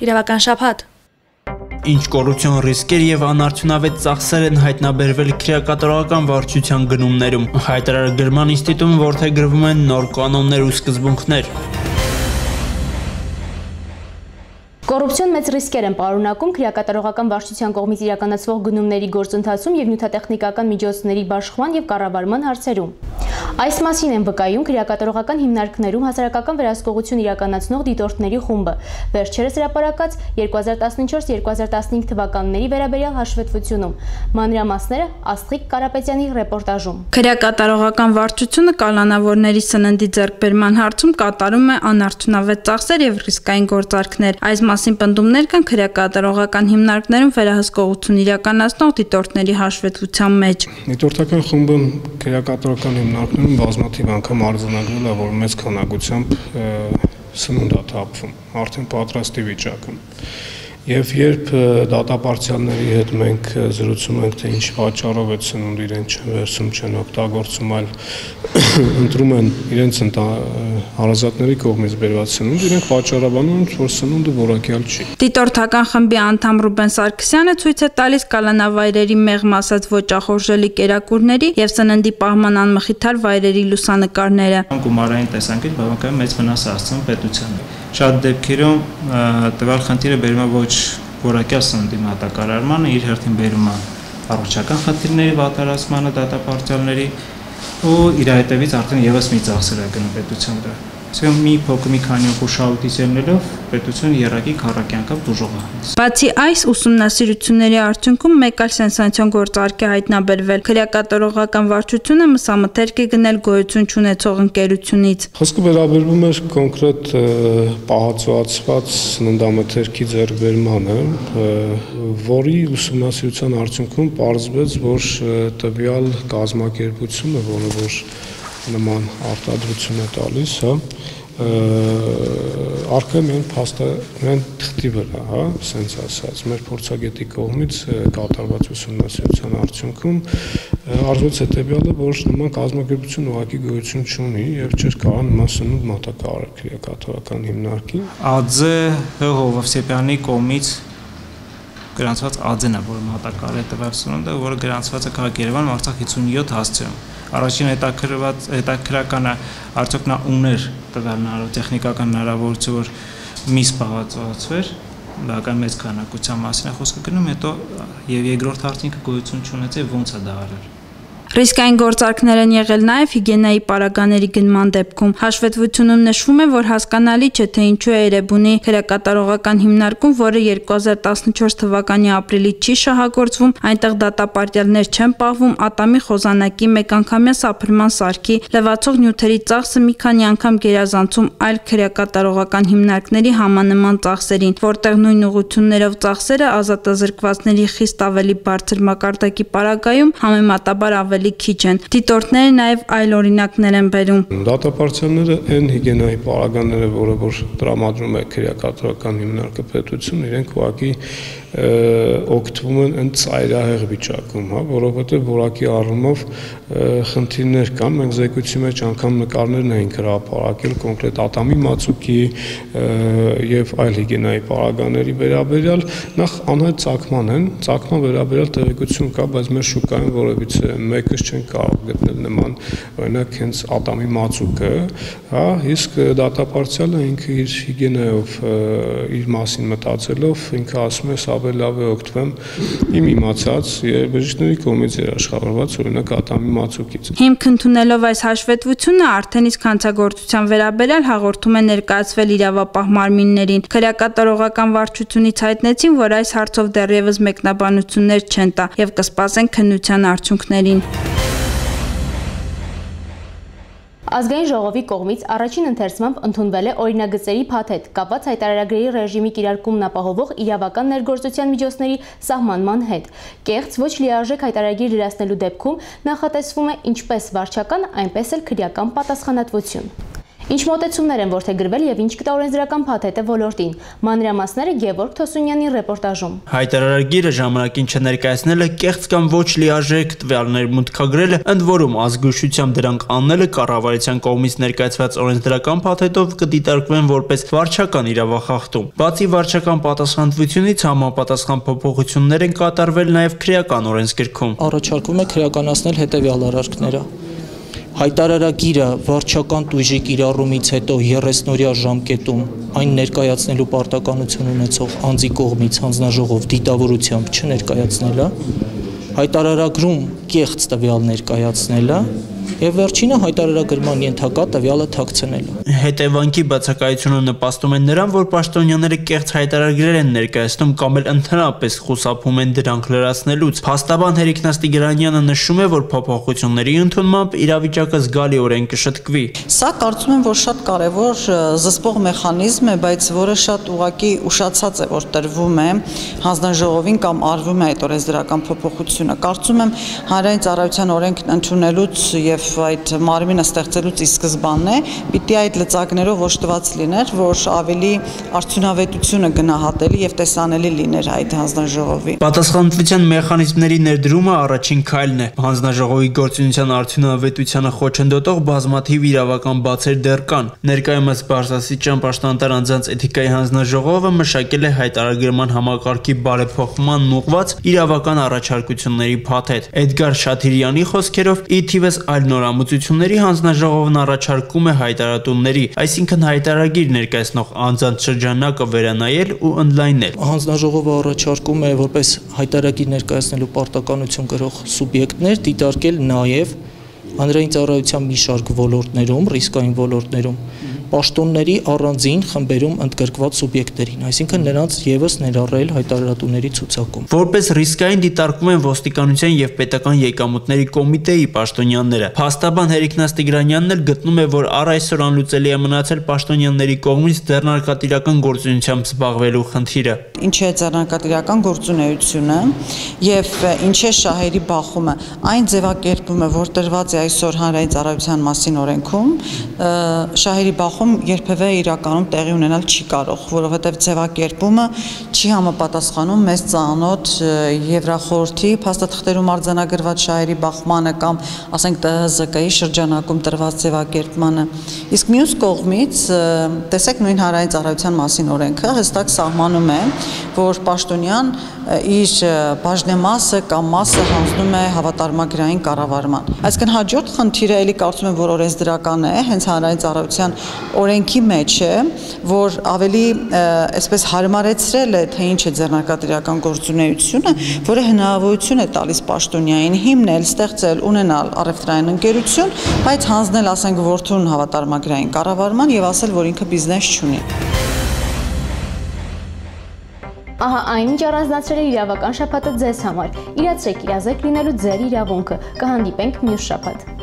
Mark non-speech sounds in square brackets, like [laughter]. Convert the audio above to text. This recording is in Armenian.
Իրավական շփաթ։ Ինչ կոռուպցիոն ռիսկեր եւ անարդյունավետ ծախսեր են հայտնաբերվել քրեակատարողական վարչության գնումներում։ Հայտարարագրման ինստիտուտում որթեգրվում են նոր կանոններ ու սկզբունքներ։ Կոռուպցիոն մեծ ռիսկեր են պարունակում քրեակատարողական վարչության կողմից իրականացվող գնումների գործընթացում եւ նյութատեխնիկական միջոցների բաշխման եւ կառավարման հարցերում։ Այս մասին են վկայում քրեակատարողական հիմնարկներում հասարակական վերահսկողություն իրականացնող դիտորդների խումբը վերջերս հրապարակած 2014-2015 թվականների վերաբերյալ հաշվետվությունում։ Մանրամասները Աստղիկ Կարապետյանի ռեպորտաժում։ Քրեակատարողական վարչությունը կալանավորների սննդի ձեռքբերման հարցում կատարում է անարդյունավետ ծախսեր եւ ռիսկային գործարքներ։ Այս մասին պնդումներ կան քրեակատարողական հիմնարկներում վերահսկողություն իրականացնող դիտորդների հաշվետվության մեջ։ Դիտորդական խումբը քրեակատարողական հիմնարկներում բազմաթիվ անգամ արձանագրել է, որ մեծ քանակությամբ սնունդ է թափվում, արդեն պատրաստի վիճակում։ Եվ երբ դատապարտյալների հետ մենք զրուցում ենք, թե ինչ պատճառով է ցնունդ իրենց չեն վերցում, չեն օգտագործում, այլ [coughs] ընտրում են իրենց հարազատների կողմից բերված սնունդ, իրենք պատճառաբանում են, որ սնունդը որակյալ չի։ Դիտորդական խմբի անդամ Ռուբեն Սարգսյանը ցույց է տալիս կալանավայրերի մեղմ ասած ոչ ախորժելի կերակուրների եւ սննդի պահման անմխիթար վայրերի լուսանկարները։ Գումարային տեսանկյունից բավական մեծ վնաս է հասցնում պետությանը շատ դեպքերում տվյալ խնդիրը բերում է ոչ որակյալ սննդի մատակարարմանը, իր հերթին բերում է առողջական խնդիրների վատարացմանը դատապարտյալների ու իր հետևից արդեն եւս մի ծախսեր է գնում պետության վրա։ Այսինքն մի փոքր մի քանի խոշահույթից ելնելով պետությունը երակի քառակյանքով դժող է։ Բացի այս ուսումնասիրությունների արդյունքում մեկ այլ սենսացիոն գործարք է հայտնաբերվել։ Քրեակատարողական վարչությունը մսամթերք է գնել գոյություն չունեցող ընկերությունից։ Խոսքը վերաբերվում է կոնկրետ պահածոացված սննդամթերքի ձեռքբերմանը, որի ուսումնասիրության արդյունքում պարզվեց, որ տվյալ կազմակերպությունը, որը որ նման արտադրություն է տալիս, հա, արկա միայն փաստա միայն թղթի վրա, հա, սենց ասած, մեր փորձագետի կողմից կատարված ուսումնասիրության արդյունքում արժվեց հետևյալը, որ նման կազմակերպություն ուղղակի գոյություն չունի եւ չէր կարող նման սնունդ մատակարարել քրեակատարական հիմնարկին։ ԱՁ Հ Հովսեփյանի կողմից գրանցված ԱՁ-ն է, որը մատակարարել տվյալ սնունդը, որը գրանցված է քաղաք Երևան Արցախ 57 հասցեում առաջին հետաքրված հետաքրականը արդյոք նա ուներ տվյալ տեխնիկական հնարավորություն որ միս բաղացվեր բավական մեծ քանակության մասին է խոսքը գնում հետո եւ երկրորդ հարցինքը գոյություն չունեցել ոնց է դա արել Ռիսկային գործարքներ են եղել նաև հիգիենայի պարագաների գնման դեպքում։ Հաշվետվությունում նշվում է, որ հասկանալի չէ, թե ինչու է Երևանի քրեակատարողական հիմնարկում, որը 2014 թվականի ապրիլի չի շահագործվում, այնտեղ դատապարտյալներ չեն պահվում ատամի խոզանակի մեկանգամյա սափրման սարքի լվացող նյութերի ծախսը մի քանի անգամ գերազանցում այլ քրեակատարողական հիմնարկների համանման ծախսերին, որտեղ նույն ուղություններով ծախսերը ազատազրկվածների խիստ ավելի բարձր մակարդակի պարագայում համեմատաբար ավելի ավելի քիչ են։ Դիտորդները նաև այլ օրինակներ են բերում։ Դատապարտյալները այն հիգիենայի պարագաները, որը որ տրամադրում է քրեակատարական հիմնարկը պետություն, իրենք ուղղակի օգտվում են այն ծայրահեղ վիճակում, հա, որովհետև որակի առումով խնդիրներ կան։ Մենք զեկույցի մեջ անգամ նկարներն էին հրապարակել կոնկրետ ատամի մածուկի եւ այլ հիգիենայի պարագաների վերաբերյալ նախ անհայտ ցակման են, ցակման վերաբերյալ տեղեկություն կա, բայց մեր շուկայում որևիցե մեկս չեն կարող գտնել նման օրինակ հենց ատամի մածուկը, հա, իսկ դատապարտյալը ինքը իր հիգիենայով իր մասին մտածելով ինքը ասում է սա ավելի լավ է օգտվեմ իմ իմացած բժիշկների կողմից երաշխավորված օրինակ ատամի մածուկից։ Հիմք ընդունելով այս հաշվետվությունը արդեն իսկ հանցագործության վերաբերյալ հաղորդում է ներկայացվել իրավապահ մարմիններին։ Քրեակատարողական վարչությունից հայտնեցին, որ այս հարցով դեռևս մեկնաբանություններ չեն տա եւ կսպասեն քննության արդյունքներին։ Ազգային ժողովի կողմից առաջին ընթերցմամբ ընդունվել է օրինագծերի փաթեթ կապված հայտարարագրերի ռեժիմի կիրարկումն ապահովող իրավական ներգործության միջոցների սահմանման հետ։ Կեղծ ոչ լիարժեք հայտարարագիր լրացնելու դեպքում նախատեսվում է ինչպես վարչական, այնպես էլ քրեական պատասխանատվություն։ Ինչ մոտեցումներ են որդեգրվել եւ ինչ կտա օրենսդրական փաթեթը ոլորտին։ Մանրամասները Գևորգ Թոսունյանի ռեպորտաժում։ Հայտարարագիրը ժամանակին չներկայացնելը կեղծ կամ ոչ լիարժեք տվյալներ մտքագրելը, ընդ որում ազգուշությամբ դրանք աննելը կառավարության կողմից ներկայացված օրենսդրական փաթեթով կդիտարկվեն որպես վարչական իրավախախտում։ Բացի վարչական պատասխանատվությունից համապատասխան փոփոխություններ են կատարվել նաև քրեական օրենսգրքում։ Առաջարկվում է քրեականացնել հետևյալ արարքները հայտարարագիրը վարչական տույժի կիրառումից հետո 30-օրյա ժամկետում այն ներկայացնելու պարտականություն ունեցող անձի կողմից հանձնաժողով դիտավորությամբ չներկայացնելը հայտարարագրում կեղծ տվյալ ներկայացնելը եւ վերջինը հայտարարագրման ենթակա տվյալը թաքցնելը։ Հետևանքի բացակայությունը նպաստում է նրան, որ պաշտոնյաները կեղծ հայտարարագրեր են ներկայացնում կամ էլ ընդհանրապես խուսափում են դրանք լրացնելուց։ Փաստաբան Հերիկնաս Տիգրանյանը նշում է, որ փոփոխությունների ընդունմամբ իրավիճակը զգալիորեն կշտկվի։ Սա կարծում եմ, որ շատ կարևոր զսպող մեխանիզմ է, բայց որը շատ ուղակի ուշացած է, որ տրվում է հանձնաժողովին կամ արվում է այդ օրենսդրական փոփոխությունը։ Կարծում եմ հանրային ծառայության օրենքն ընդունելուց եւ այդ մարմինը ստեղծելուց ի սկզբանն է, պիտի այդ լծակներով ոչտված լիներ, որ ավելի արդյունավետությունը գնահատելի եւ տեսանելի լիներ այդ հանձնաժողովի։ Պատասխանատվության մեխանիզմների ներդրումը առաջին քայլն է։ Հանձնաժողովի գործունեության արդյունավետությանը խոչընդոտող բազմաթիվ իրավական բացեր դեռ կան։ Ներկայումս Բարսասիճան պաշտոնատար անձանց էթիկայի հանձնաժողովը մշակել է հայտարարագրման համակարգի բարեփոխման ուղղված իրավական առաջարկությունների փաթեթ։ Էդգար Շաթիրյանի խոսքերով ի թիվս այլ նորամուծությունների հանձնաժողովն առաջարկում է հայտարարությունների, այսինքն հայտարարագիր ներկայացնող անձանց շրջանակը վերանայել ու ընդլայնել։ Հանձնաժողովը առաջարկում է որպես հայտարարագիր ներկայացնելու պարտականություն կրող սուբյեկտներ դիտարկել նաև հանրային ծառայության մի շարք ոլորտներում, ռիսկային ոլորտներում պաշտոնների առանձին խմբերում ընդգրկված սուբյեկտերին, այսինքն նրանց եւս ներառել հայտարարատուների ցուցակում։ Որպես ռիսկային դիտարկում են ոստիկանության եւ պետական եկամուտների կոմիտեի պաշտոնյաները։ Փաստաբան Հերիկնաս Տիգրանյանն էլ գտնում է, որ առ այսօր անլուծելի է մնացել պաշտոնյաների կողմից ձեռնարկատիրական գործունեությամբ զբաղվելու խնդիրը։ Ինչ է ձեռնարկատիրական գործունեությունը եւ ինչ է շահերի բախումը։ Այն ձևակերպումը, որ տրված է այսօր հանրային ծառայության մասին օրենքում, շահերի բախումը բախում երբևէ իրականում տեղի ունենալ չի կարող, որովհետև ձևակերպումը չի համապատասխանում մեծ ծանոթ Եվրախորհրդի փաստաթղթերում արձանագրված շահերի բախմանը կամ ասենք ՏՀԶԿ-ի շրջանակում տրված ձևակերպմանը։ Իսկ մյուս կողմից տեսեք նույն հանրային ծառայության մասին օրենքը հստակ սահմանում է, որ պաշտոնյան իր բաժնեմասը կամ մասը հանձնում է հավատարմագրային կառավարման։ Այսինքն հաջորդ խնդիրը ելի կարծում եմ, որ օրենսդրական է, հենց հանրային ծառայության օրենքի մեջ է, որ ավելի այսպես հարմարեցրել է թե ինչ է ձեռնարկատիրական գործունեությունը, որը հնարավորություն է տալիս պաշտոնյային հիմնել, ստեղծել, ունենալ առևտրային ընկերություն, բայց հանձնել ասենք ворթուն հավատարմագրային կառավարման եւ ասել, որ ինքը բիզնես չունի։ Ահա այն ինչ առանձնացրել է իրավական շփաթը ձեզ համար։ Իրացրեք իրազեկ լինելու ձեր իրավունքը։ Կհանդիպենք մյուս շփաթ։